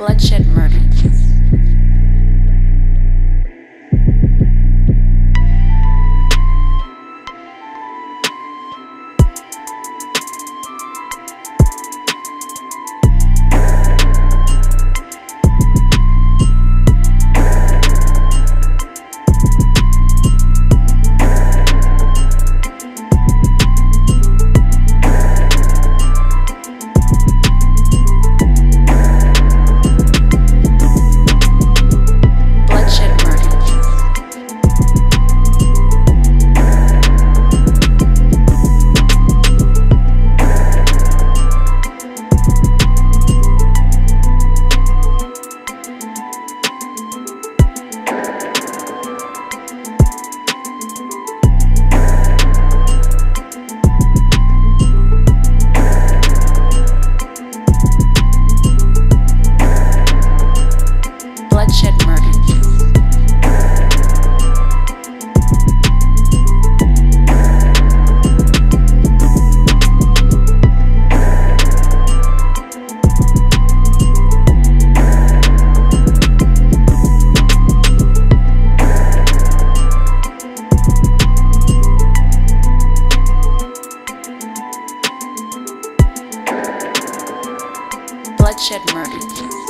Bloodshed Murder. Bloodshed Murder.